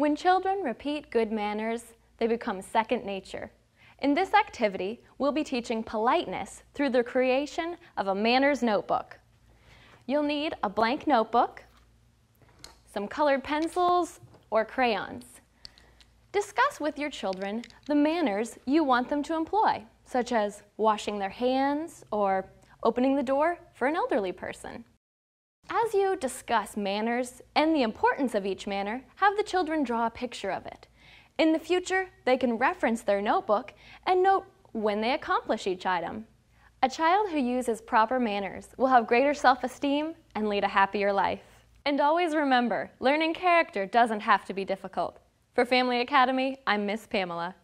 When children repeat good manners, they become second nature. In this activity, we'll be teaching politeness through the creation of a manners notebook. You'll need a blank notebook, some colored pencils, or crayons. Discuss with your children the manners you want them to employ, such as washing their hands or opening the door for an elderly person. As you discuss manners and the importance of each manner, have the children draw a picture of it. In the future, they can reference their notebook and note when they accomplish each item. A child who uses proper manners will have greater self-esteem and lead a happier life. And always remember, learning character doesn't have to be difficult. For Family Academy, I'm Miss Pamela.